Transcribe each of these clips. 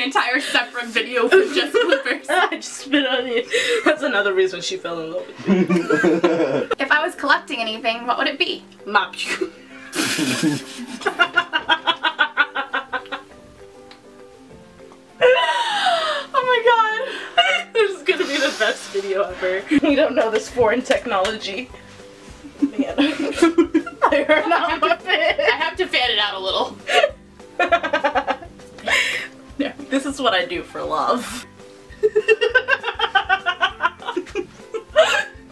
An entire separate video for just bloopers. I just spit on you. That's another reason she fell in love with me. If I was collecting anything, what would it be? Mop. oh my god. This is gonna be the best video ever. You don't know this foreign technology. Man. I heard not my I have to fan it out a little. This is what I do for love.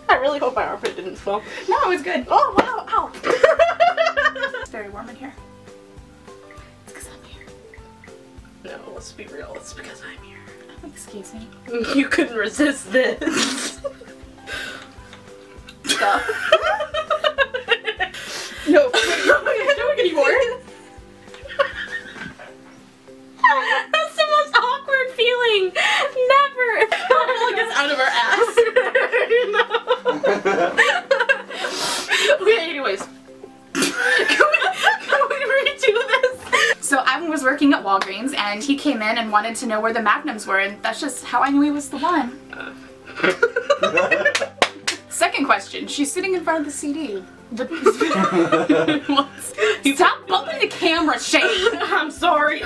I really hope my armpit didn't smell. No, it was good. Oh wow, ow. It's very warm in here. It's because I'm here. no, let's be real. It's because I'm here. Oh, excuse me. You couldn't resist this. Stop. no. This? Was working at Walgreens and he came in and wanted to know where the magnums were and that's just how I knew he was the one. Second question. She's sitting in front of the CD. What? Stop bumping the camera, Shane. I'm sorry.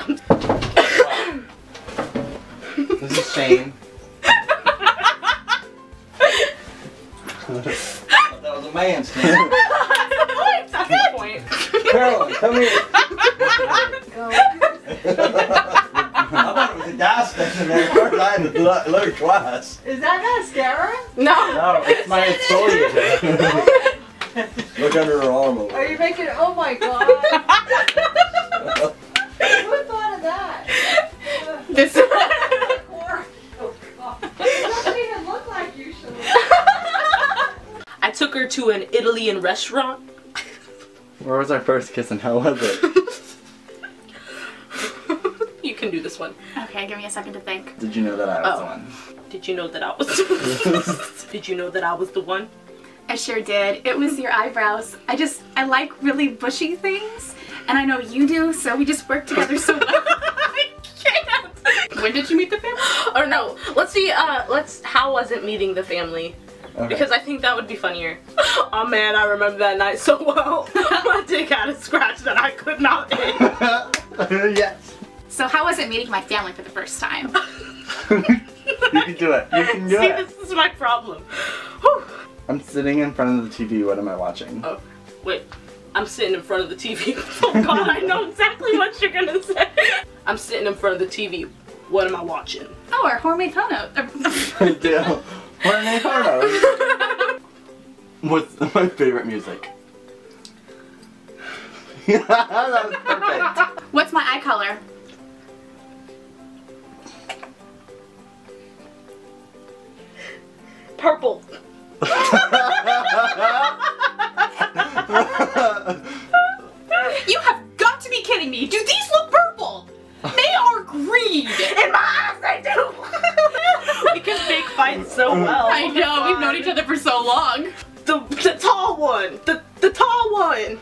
This is Shane. that was a man's thing. That's the point. Carolyn, come here. I thought it was a gas station there. First I had to look, look twice. Is that mascara? No. No, it's my exfoliator. look under her arm. over Are you making? Oh my god! Who thought of that? This. Or- oh god! It doesn't even look like usually. I took her to an Italian restaurant. Where was our first kiss and how was it? You can do this one. Okay, give me a second to think. Did you know that I was Oh. the one? Did you know that I was? Did you know that I was the one? I sure did. It was your eyebrows. I just, I like really bushy things, and I know you do, so we just work together so well. I can't. when did you meet the family? Or no, let's see. Uh, let's. How was it meeting the family? Okay. Because I think that would be funnier. Oh man, I remember that night so well. My dick had a scratch that I could not hit. yes. So how was it meeting my family for the first time? you can do it. You can do See, it. this is my problem. Whew. I'm sitting in front of the TV. What am I watching? Oh, wait. I'm sitting in front of the TV. Oh god, I know exactly what you're gonna say. I'm sitting in front of the TV. What am I watching? Oh, our homemade photo. Deal. Jorge Hornos. What's my favorite music? that was perfect. What's my eye color? Purple. You have got to be kidding me. Do these look purple? They are green. In my eyes, they do. we can fake fight so well. I know, we've known each other for so long. The, the tall one. The the tall one.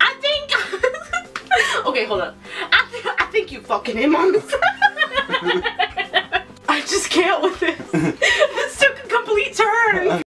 I think. okay, hold on. I think I think you fucking him on the this. I just can't with this. This took a complete turn.